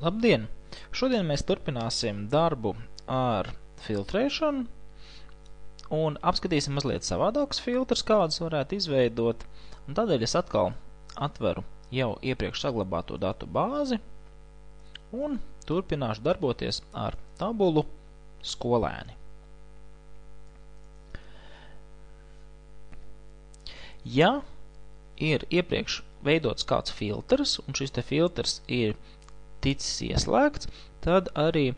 Labdien! Šodien mēs turpināsim darbu ar filtrēšanu un apskatīsim mazliet savādākus filtrus, kādus varētu izveidot. Un tādēļ es atkal atveru jau iepriekš saglabāto datu bāzi un turpināšu darboties ar tabulu skolēni. Ja ir iepriekš veidots kāds filtrs, un šis filtrs ir ticis ieslēgts, tad arī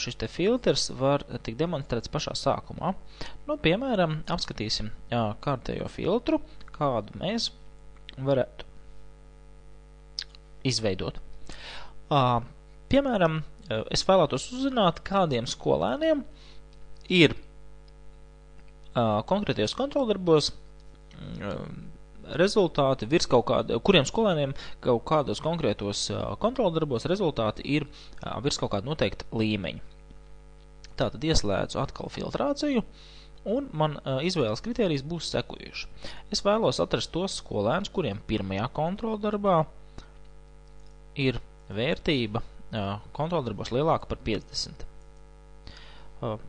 šis te filtrs var tikt demonstrēts pašā sākumā. Nu, piemēram, apskatīsim kārtējo filtru, kādu mēs varētu izveidot. Piemēram, es vēlētos uzzināt, kādiem skolēniem ir konkrētajos kontroldarbos rezultāti virs kaut kāda, kuriem skolēniem kaut kādos konkrētos kontroldarbos rezultāti ir virs kaut kāda noteikta līmeņa. Tātad ieslēdzu atkal filtrāciju, un man izvēles kritērijas būs sekojuši. Es vēlos atrast tos skolēnus, kuriem pirmajā kontroldarbā ir vērtība kontroldarbos lielāka par 50.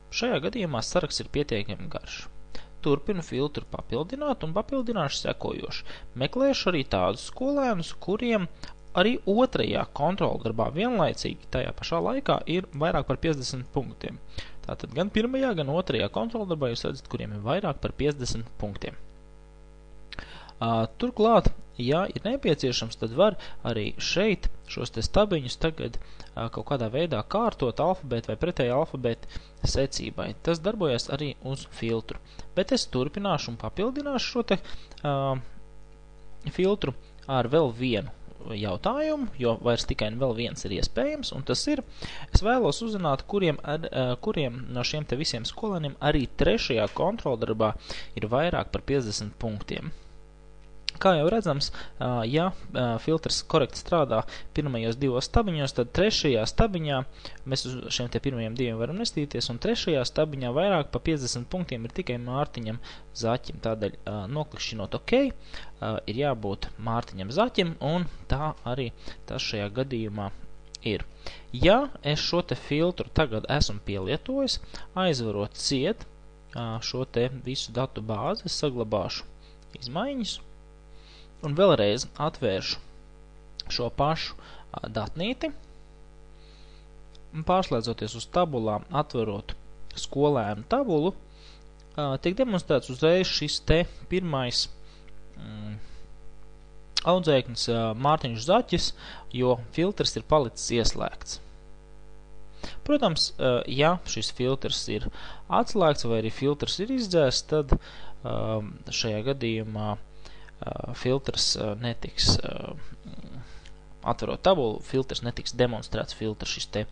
Šajā gadījumā saraksts ir pietiekami garš. Turpinu filtru papildināt un papildināšu sekojoši. Meklēšu arī tādus skolēnus, kuriem arī otrajā kontroldarbā vienlaicīgi tajā pašā laikā ir vairāk par 50 punktiem. Tātad gan pirmajā, gan otrajā kontroldarbā jūs redzat, kuriem ir vairāk par 50 punktiem. Turklāt, ja ir nepieciešams, tad var arī šeit šos te stabiņus tagad kaut kādā veidā kārtot alfabētu vai pretēji alfabētu secībai. Tas darbojas arī uz filtru. Bet es turpināšu un papildināšu šo te uh, filtru ar vēl vienu jautājumu, jo vairs tikai vēl viens ir iespējams, un tas ir, es vēlos uzzināt, kuriem, ar, kuriem no šiem te visiem skolēniem arī trešajā kontroldarbā ir vairāk par 50 punktiem. Kā jau redzams, ja filtrs korekti strādā pirmajos divos stabiņos, tad trešajā stabiņā mēs uz šiem pirmajiem diviem varam nestīties, un trešajā stabiņā vairāk pa 50 punktiem ir tikai Mārtiņam Zaķim. Tādēļ noklikšķinot OK, ir jābūt Mārtiņam Zaķim, un tā arī tas šajā gadījumā ir. Ja es šo te filtru tagad esmu pielietojis, aizvarot ciet šo te visu datu bāzi, es saglabāšu izmaiņas un vēlreiz atvēršu šo pašu datnīti, pārslēdzoties uz tabulām, atverot skolēnu tabulu, tiek demonstrēts uzreiz šis te pirmais mm, audzēknis Mārtiņš Zaķis, jo filtrs ir palicis ieslēgts. Protams, ja šis filtrs ir atslēgts vai arī filtrs ir izdzēsts, tad šajā gadījumā filtrs netiks atverot tabulu, filtrs netiks demonstrēts filtra šis te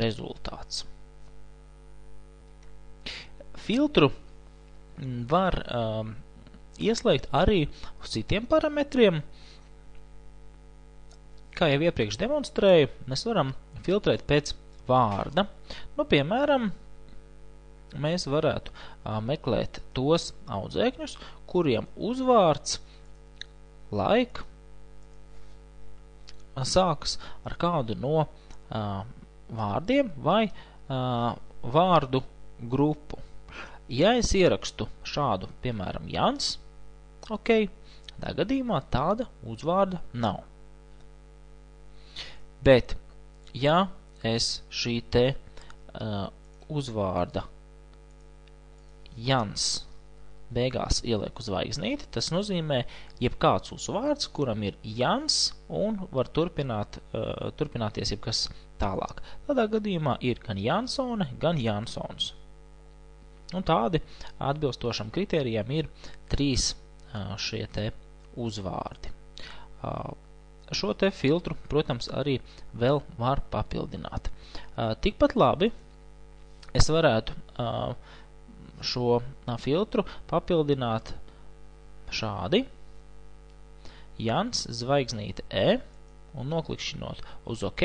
rezultāts. Filtru var um, ieslēgt arī uz citiem parametriem. Kā jau iepriekš demonstrēju, mēs varam filtrēt pēc vārda. Nu, piemēram, mēs varētu uh, meklēt tos audzēkņus, kuriem uzvārds uh, laika sākas ar kādu no uh, vārdiem vai uh, vārdu grupu. Ja es ierakstu šādu, piemēram, Jans, ok, tā gadījumā tāda uzvārda nav. Bet, ja es šī te uh, uzvārda Jans beigās ielieku zvaigznīti, tas nozīmē jebkāds uzvārds, kuram ir Jans un var turpināt, uh, turpināties jebkas tālāk. Tādā gadījumā ir gan Jansone, gan Jansons. Un tādi atbilstošam kritērijam ir trīs uh, šie te uzvārdi. Uh, šo te filtru, protams, arī vēl var papildināt. Uh, tikpat labi es varētu uh, šo filtru papildināt šādi. Jans zvaigznīte E un noklikšķinot uz OK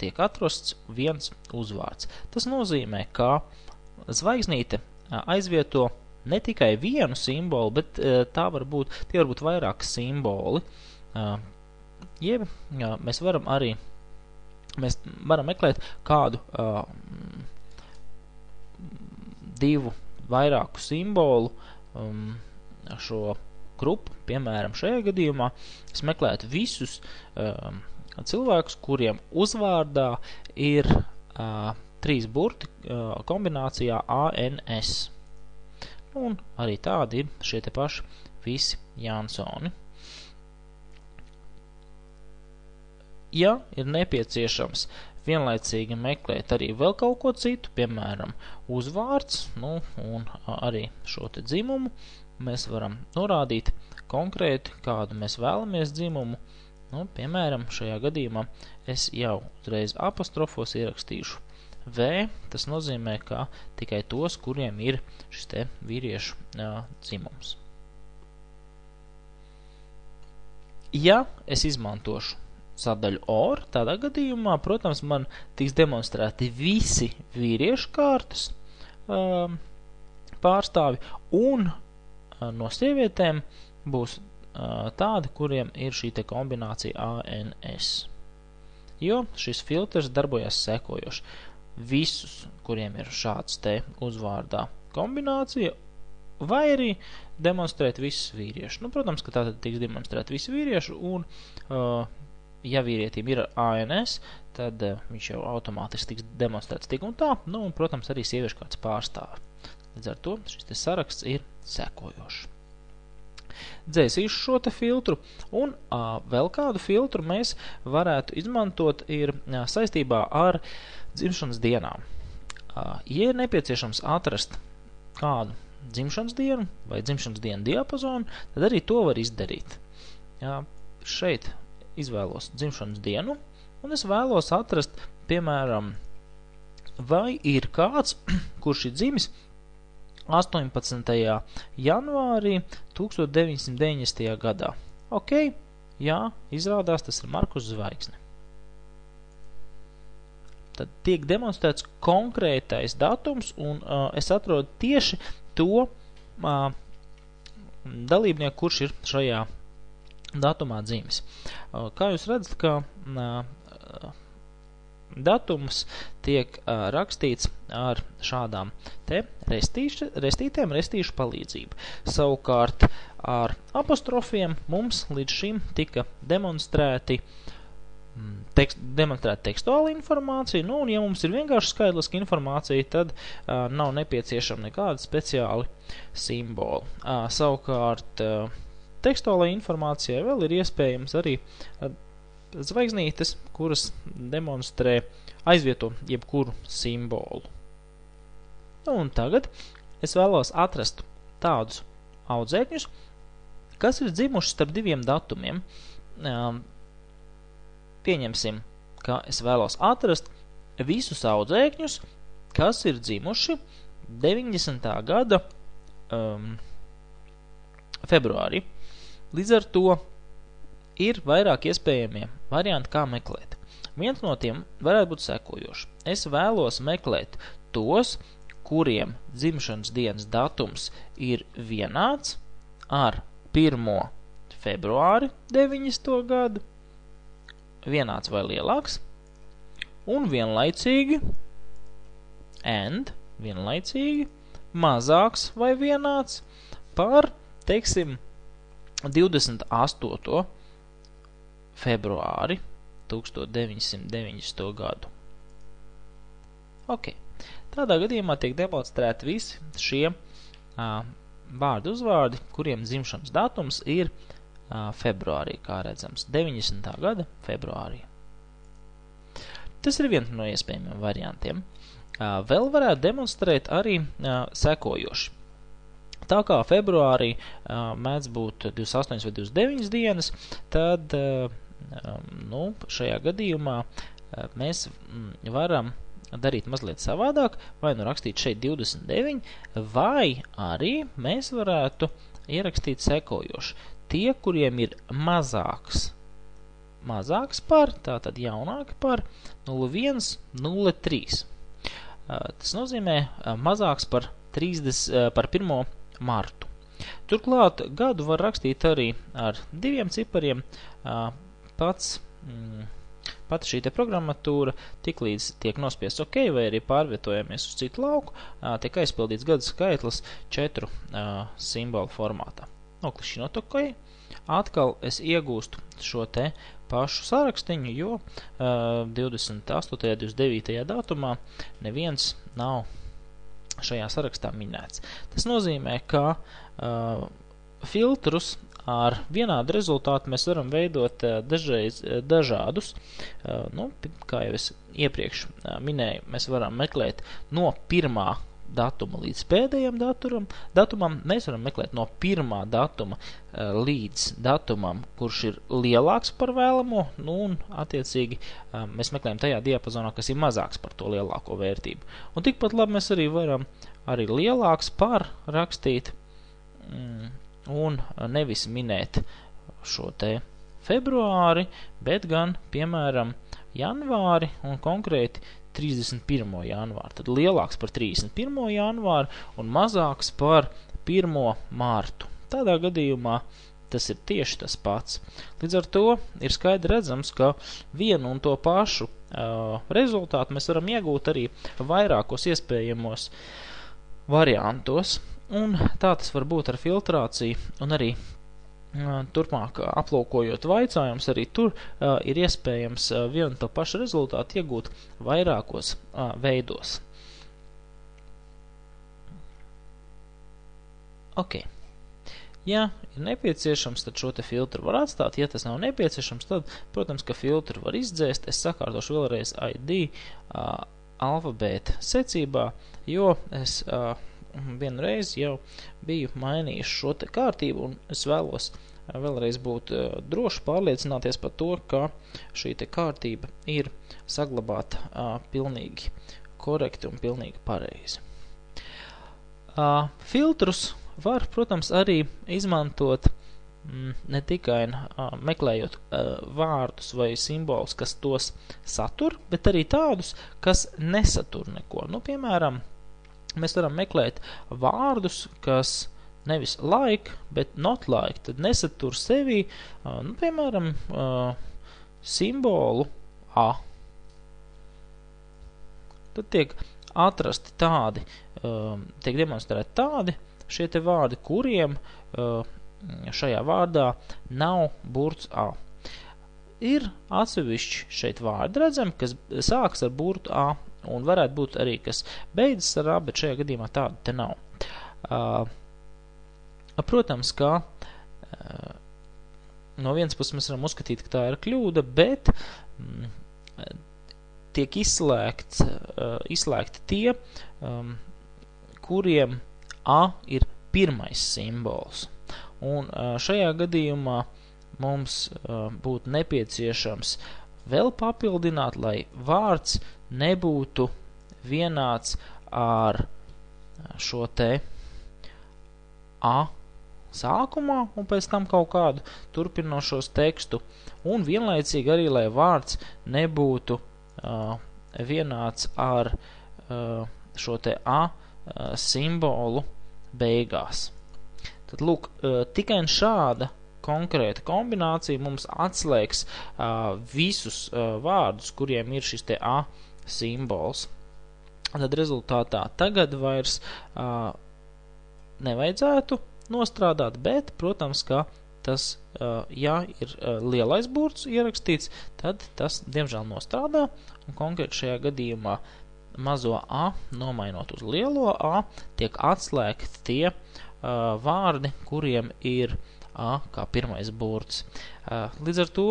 tiek atrasts viens uzvārds. Tas nozīmē, ka zvaigznīte aizvieto ne tikai vienu simbolu, bet tā var būt, tie var būt vairāki simboli. Jeb mēs varam arī mēs varam meklēt kādu divu vairāku simbolu um, šo grupu, piemēram, šajā gadījumā es meklētu visus um, cilvēkus, kuriem uzvārdā ir uh, trīs burti uh, kombinācijā ANS. Un arī tādi ir šie te paši visi Jansoni. Ja ir nepieciešams vienlaicīgi meklēt arī vēl kaut ko citu, piemēram, uzvārds, nu, un arī šo te dzimumu, mēs varam norādīt konkrēti, kādu mēs vēlamies dzimumu, nu, piemēram, šajā gadījumā es jau uzreiz apostrofos ierakstīšu V, tas nozīmē, ka tikai tos, kuriem ir šis te vīriešu jā, dzimums. Ja es izmantošu sadaļu OR, tādā gadījumā, protams, man tiks demonstrēti visi vīriešu kārtas um, pārstāvi, un uh, no sievietēm būs uh, tādi, kuriem ir šī kombinācija ANS. Jo šis filtrs darbojas sekojoši. Visus, kuriem ir šāds te uzvārdā kombinācija, vai arī demonstrēt visus vīriešus. Nu, protams, ka tātad tiks demonstrēt visi vīrieši, un uh, ja vīrietim ir ANS, tad uh, viņš jau automātiski tiks demonstrēts tik un tā, nu, un, protams, arī sieviešu kāds pārstāv. Līdz ar to šis saraksts ir sekojošs. Dzēsīšu šo te filtru, un uh, vēl kādu filtru mēs varētu izmantot ir uh, saistībā ar dzimšanas dienām. Uh, ja ir nepieciešams atrast kādu dzimšanas dienu vai dzimšanas dienu diapazonu, tad arī to var izdarīt. Jā, šeit izvēlos dzimšanas dienu, un es vēlos atrast, piemēram, vai ir kāds, kurš ir dzimis 18. janvārī 1990. gadā. Ok, jā, izrādās tas ir Markus Zvaigzne. Tad tiek demonstrēts konkrētais datums, un uh, es atrodu tieši to uh, dalībnieku, kurš ir šajā datumā dzimis. Kā jūs redzat, ka datums tiek rakstīts ar šādām te restīši, restītēm, restīšu palīdzību. Savukārt ar apostrofiem mums līdz šim tika demonstrēti tekst, demonstrēt tekstuāla informācija, nu, un ja mums ir vienkārši skaidliska informācija, tad uh, nav nepieciešama nekāda speciāli simboli. Uh, savukārt, uh, tekstuālajai informācijai vēl ir iespējams arī zvaigznītes, kuras demonstrē aizvieto jebkuru simbolu. Nu, un tagad es vēlos atrast tādus audzēkņus, kas ir dzimuši starp diviem datumiem. Pieņemsim, ka es vēlos atrast visus audzēkņus, kas ir dzimuši 90. gada um, februārī. Līdz ar to ir vairāk iespējamie varianti, kā meklēt. Viens no tiem varētu būt sekojošs. Es vēlos meklēt tos, kuriem dzimšanas dienas datums ir vienāds ar 1. februāri 90. gadu, vienāds vai lielāks, un vienlaicīgi, and, vienlaicīgi, mazāks vai vienāds par, teiksim, 28. februāri 1990. gadu. Ok, tādā gadījumā tiek demonstrēti visi šie uh, vārdu uzvārdi, kuriem dzimšanas datums ir uh, februārī, kā redzams, 90. gada februārī. Tas ir viens no iespējamiem variantiem. Uh, vēl varētu demonstrēt arī uh, sekojoši. Tā kā februārī uh, mēdz būt 28 vai 29 dienas, tad uh, nu, šajā gadījumā uh, mēs varam darīt mazliet savādāk, vai nu rakstīt šeit 29, vai arī mēs varētu ierakstīt sekojoši. Tie, kuriem ir mazāks, mazāks par, tātad jaunāki par 01, 03. Tas nozīmē mazāks par 30, par 1 martu. Turklāt gadu var rakstīt arī ar diviem cipariem. Pats mm, pati šī programmatūra tiklīdz tiek nospiests OK vai arī pārvietojamies uz citu lauku, tiek aizpildīts gadu skaitlis četru simbolu formātā. Noklišķinot OK, atkal es iegūstu šo te pašu sarakstiņu, jo uh, 28. 29. datumā neviens nav šajā sarakstā minēts. Tas nozīmē, ka uh, filtrus ar vienādu rezultātu mēs varam veidot uh, dažreiz uh, dažādus. Uh, nu, kā jau es iepriekš uh, minēju, mēs varam meklēt no pirmā datuma līdz pēdējiem daturam, datumam, mēs varam meklēt no pirmā datuma uh, līdz datumam, kurš ir lielāks par vēlamo, nu, un attiecīgi uh, mēs meklējam tajā diapazonā, kas ir mazāks par to lielāko vērtību. Un tikpat labi mēs arī varam arī lielāks par rakstīt mm, un nevis minēt šo te februāri, bet gan, piemēram, janvāri un konkrēti 31. janvāru. Tad lielāks par 31. janvāru un mazāks par 1. mārtu. Tādā gadījumā tas ir tieši tas pats. Līdz ar to ir skaidri redzams, ka vienu un to pašu uh, rezultātu mēs varam iegūt arī vairākos iespējamos variantos, un tā tas var būt ar filtrāciju un arī turpmāk aplūkojot vaicājums, arī tur uh, ir iespējams uh, vienu to pašu rezultātu iegūt vairākos uh, veidos. Ok. Ja ir nepieciešams, tad šo filtru var atstāt. Ja tas nav nepieciešams, tad, protams, ka filtru var izdzēst. Es sakārtošu vēlreiz ID uh, alfabēta secībā, jo es uh, vienu reizi jau biju mainījis šo kārtību un es vēlos vēlreiz būt droši pārliecināties par to, ka šī kārtība ir saglabāta uh, pilnīgi korekti un pilnīgi pareizi. Uh, filtrus var, protams, arī izmantot mm, ne tikai uh, meklējot uh, vārdus vai simbolus, kas tos satur, bet arī tādus, kas nesatur neko. Nu, piemēram, mēs varam meklēt vārdus, kas nevis like, bet not like, tad nesatur sevi, nu, piemēram, simbolu A. Tad tiek atrasti tādi, tiek demonstrēti tādi šie te vārdi, kuriem šajā vārdā nav burts A. Ir atsevišķi šeit vārdi redzami, kas sāks ar burtu A, un varētu būt arī, kas beidzas ar A, bet šajā gadījumā tāda te nav. Uh, protams, ka uh, no vienas puses mēs varam uzskatīt, ka tā ir kļūda, bet mm, tiek izslēgts, uh, izslēgti tie, um, kuriem A ir pirmais simbols. Un uh, šajā gadījumā mums uh, būtu nepieciešams vēl papildināt, lai vārds nebūtu vienāds ar šo te A sākumā un pēc tam kaut kādu turpinošos tekstu, un vienlaicīgi arī, lai vārds nebūtu uh, vienāds ar uh, šo te A uh, simbolu beigās. Tad, lūk, uh, tikai šāda konkrēta kombinācija mums atslēgs uh, visus uh, vārdus, kuriem ir šis te A simbols. Tad rezultātā tagad vairs uh, nevajadzētu nostrādāt, bet, protams, ka tas, uh, ja ir uh, lielais burts ierakstīts, tad tas, diemžēl, nostrādā, un konkrēti šajā gadījumā mazo a nomainot uz lielo a, tiek atslēgti tie uh, vārdi, kuriem ir A kā pirmais burts. Līdz ar to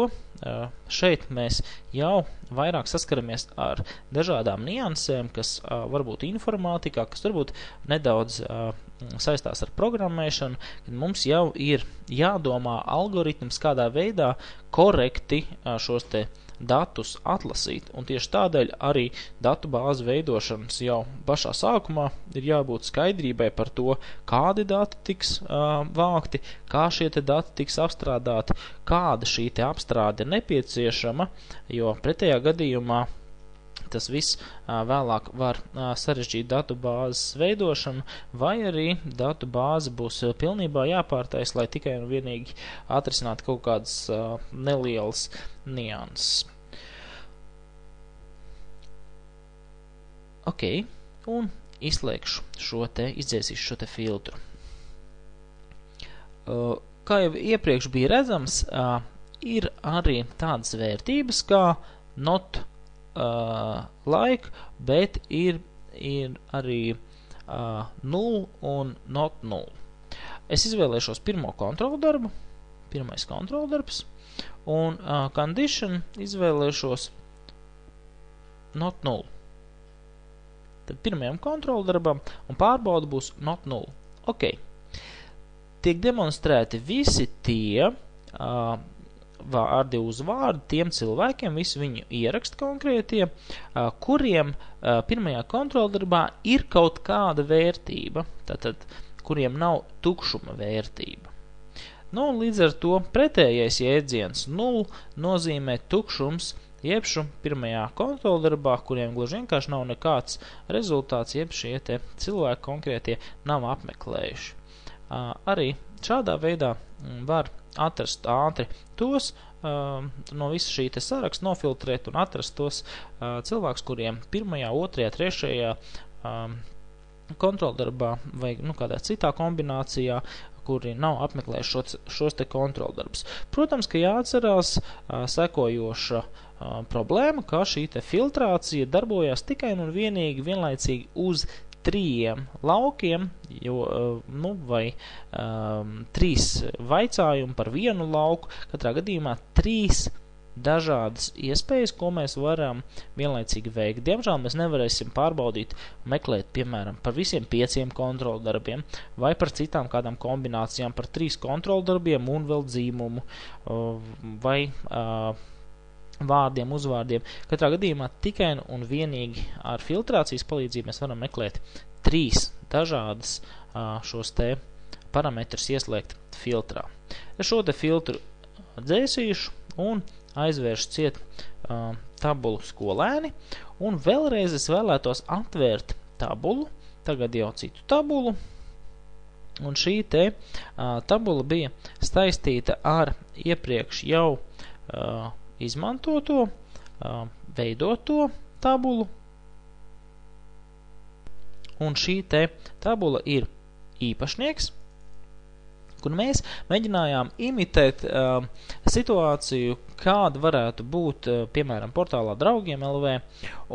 šeit mēs jau vairāk saskaramies ar dažādām niansēm, kas varbūt informātikā, kas varbūt nedaudz saistās ar programmēšanu, kad mums jau ir jādomā algoritms, kādā veidā korekti šos te datus atlasīt, un tieši tādēļ arī datu bāzu veidošanas jau pašā sākumā ir jābūt skaidrībai par to, kādi dati tiks uh, vākti, kā šie dati tiks apstrādāti, kāda šī apstrāde ir nepieciešama, jo pretējā gadījumā tas viss vēlāk var sarežģīt datu bāzes veidošanu, vai arī datu bāze būs pilnībā jāpārtais, lai tikai un vienīgi atrisinātu kaut kādas nelielas nianses. Ok, un izslēgšu šo te, izdzēsīšu šo te filtru. Uh, kā jau iepriekš bija redzams, uh, ir arī tādas vērtības kā not uh, like, bet ir, ir arī uh, null un not null. Es izvēlēšos pirmo kontrolu darbu, pirmais kontrolu darbs, un uh, condition izvēlēšos not null. Tad pirmajam kontrolu darbam un pārbauda būs not null. Ok. Tiek demonstrēti visi tie uh, vārdi uz vārdu tiem cilvēkiem, visu viņu ierakstu konkrētie, uh, kuriem uh, pirmajā kontroldarbā ir kaut kāda vērtība, tātad, kuriem nav tukšuma vērtība. Nu, līdz ar to pretējais jēdziens 0 nozīmē tukšums, jebšu pirmajā kontroldarbā, kuriem gluži vienkārši nav nekāds rezultāts, jeb šie te cilvēki konkrētie nav apmeklējuši. Arī šādā veidā var atrast ātri tos, no visa šī saraksta nofiltrēt un atrast tos cilvēkus, kuriem pirmajā, otrajā, trešajā kontroldarbā vai nu, kādā citā kombinācijā kuri nav apmeklējuši šos, šos te kontroldarbus. Protams, ka jāatcerās a, sekojoša a, problēma, ka šī filtrācija darbojas tikai un vienīgi vienlaicīgi uz trījiem laukiem, jo, nu, vai um, trīs vaicājumi par vienu lauku, katrā gadījumā trīs dažādas iespējas, ko mēs varam vienlaicīgi veikt. Diemžēl mēs nevarēsim pārbaudīt, meklēt, piemēram, par visiem pieciem kontroldarbiem vai par citām kādām kombinācijām, par trīs kontroldarbiem un vēl dzīmumu vai vārdiem, uzvārdiem. Katrā gadījumā tikai un vienīgi ar filtrācijas palīdzību mēs varam meklēt trīs dažādas šos te parametrus ieslēgt filtrā. Es šo te filtru dzēsīšu un aizvēršu ciet uh, tabulu skolēni, un vēlreiz es vēlētos atvērt tabulu, tagad jau citu tabulu, un šī te uh, tabula bija staistīta ar iepriekš jau uh, izmantoto, uh, veidoto tabulu, un šī te tabula ir īpašnieks, kur mēs mēģinājām imitēt uh, situāciju, kāda varētu būt, uh, piemēram, portālā draugiem LV,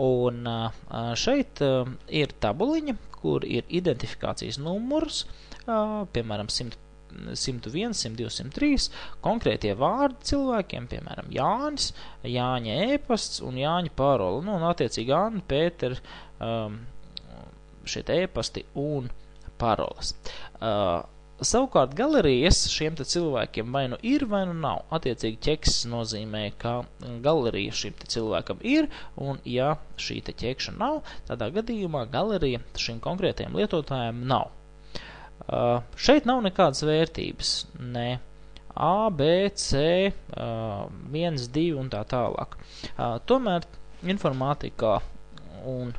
un uh, šeit uh, ir tabuliņa, kur ir identifikācijas numurs, uh, piemēram, 100 101, 102, 103 konkrētie vārdi cilvēkiem, piemēram, Jānis, Jāņa ēpasts un Jāņa parola. Nu, un attiecīgi Anna, Pēter, um, šie ēpasti un parolas. Uh, Savukārt galerijas šiem cilvēkiem vai nu ir, vai nu nav. Attiecīgi ķeks nozīmē, ka galerija šim cilvēkam ir, un ja šī ķekša nav, tādā gadījumā galerija šim konkrētajam lietotājam nav. Uh, šeit nav nekādas vērtības, ne A, B, C, uh, 1, 2 un tā tālāk. Uh, tomēr informātikā un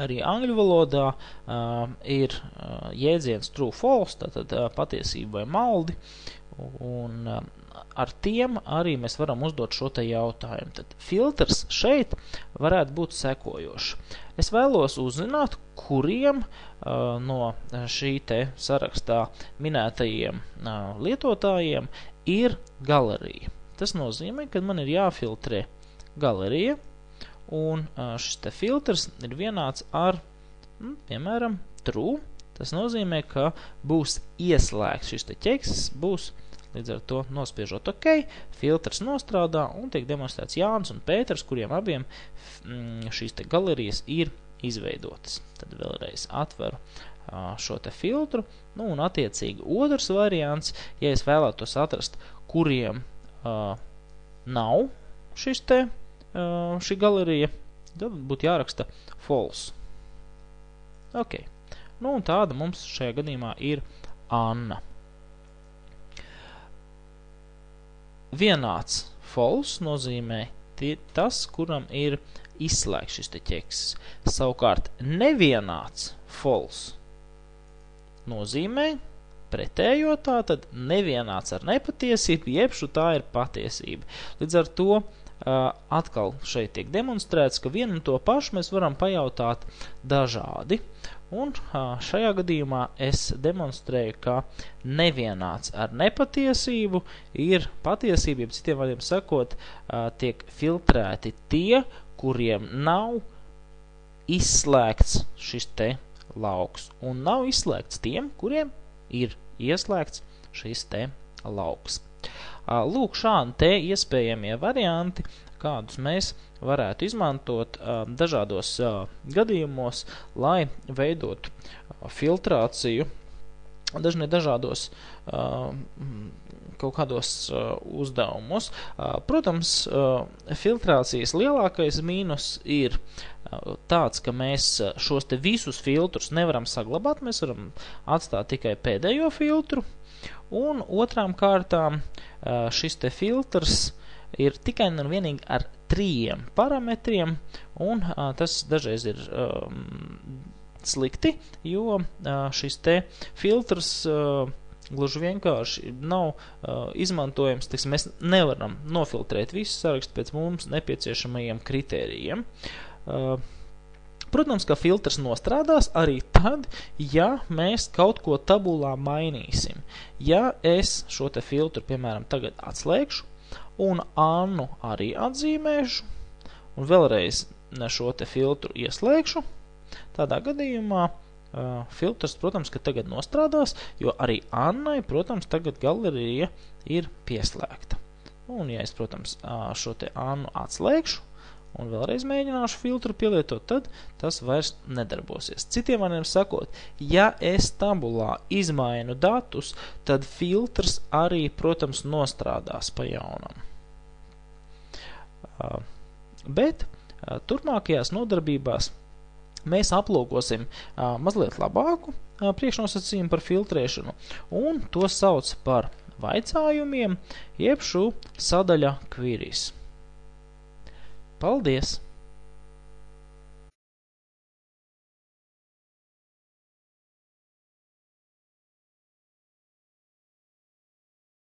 arī angļu valodā uh, ir uh, jēdziens true false, tātad uh, patiesība vai maldi, un uh, ar tiem arī mēs varam uzdot šo te jautājumu. Tad filtrs šeit varētu būt sekojošs. Es vēlos uzzināt, kuriem uh, no šī te sarakstā minētajiem uh, lietotājiem ir galerija. Tas nozīmē, ka man ir jāfiltrē galerija, un šis te filtrs ir vienāds ar, nu, piemēram, true. Tas nozīmē, ka būs ieslēgts šis te ķeksis, būs līdz ar to nospiežot OK, filtrs nostrādā un tiek demonstrēts Jānis un Pēters, kuriem abiem mm, šīs te galerijas ir izveidotas. Tad vēlreiz atveru šo te filtru, nu un attiecīgi otrs variants, ja es vēlētos atrast, kuriem uh, nav šis te šī galerija, tad būtu jāraksta false. Ok. Nu, un tāda mums šajā gadījumā ir Anna. Vienāds false nozīmē tie, tas, kuram ir izslēgts šis ķeksis. Savukārt nevienāds false nozīmē pretējo tā, tad nevienāds ar nepatiesību, jebšu tā ir patiesība. Līdz ar to atkal šeit tiek demonstrēts, ka vienu un to pašu mēs varam pajautāt dažādi. Un šajā gadījumā es demonstrēju, ka nevienāds ar nepatiesību ir patiesība, ja citiem vārdiem sakot, tiek filtrēti tie, kuriem nav izslēgts šis te lauks, un nav izslēgts tiem, kuriem ir ieslēgts šis te lauks. Lūk, šādi te iespējamie varianti, kādus mēs varētu izmantot dažādos gadījumos, lai veidotu filtrāciju. Dažne dažādos kaut kādos uzdevumos. Protams, filtrācijas lielākais mīnus ir tāds, ka mēs šos te visus filtrus nevaram saglabāt, mēs varam atstāt tikai pēdējo filtru, un otrām kārtām šis te filtrs ir tikai un vienīgi ar trījiem parametriem, un tas dažreiz ir slikti, jo šis te filtrs gluži vienkārši nav uh, izmantojams, tiksim, mēs nevaram nofiltrēt visu sarakstu pēc mums nepieciešamajiem kritērijiem. Uh, Protams, ka filtrs nostrādās arī tad, ja mēs kaut ko tabulā mainīsim. Ja es šo filtru, piemēram, tagad atslēgšu un Annu arī atzīmēšu un vēlreiz šo filtru ieslēgšu, tādā gadījumā uh, filtrs, protams, ka tagad nostrādās, jo arī Annai, protams, tagad galerija ir pieslēgta. Un, ja es, protams, šo te Annu atslēgšu, un vēlreiz mēģināšu filtru pielietot, tad tas vairs nedarbosies. Citiem vārdiem sakot, ja es tabulā izmainu datus, tad filtrs arī, protams, nostrādās pa jaunam. Bet turpmākajās nodarbībās mēs aplūkosim mazliet labāku priekšnosacījumu par filtrēšanu, un to sauc par vaicājumiem, jeb šo sadaļa queries. Paldies!